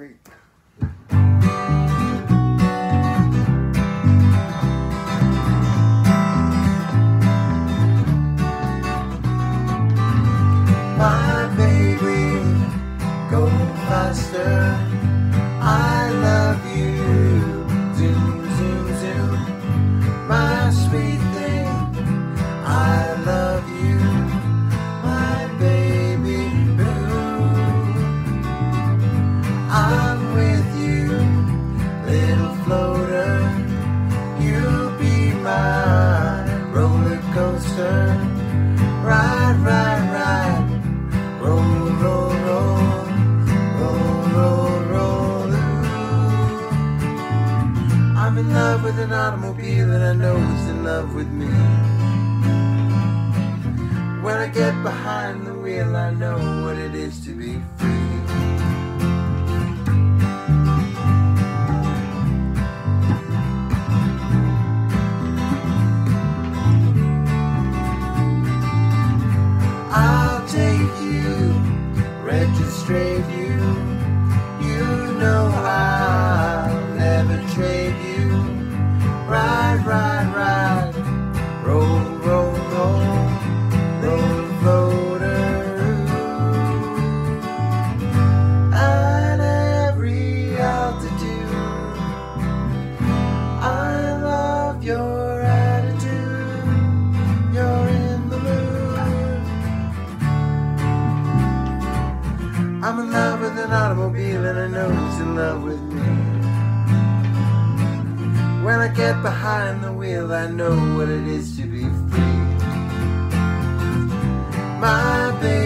My baby, go faster. I'm in love with an automobile and I know it's in love with me. When I get behind the wheel, I know what it is to be free. I'll take you, registrate you. You know never trade you. Ride, ride, ride, roll, roll, roll, roll floater. At every altitude, I love your attitude. You're in the mood. I'm in love with an automobile and I know it's in love with me. When I get behind the wheel, I know what it is to be free. My baby,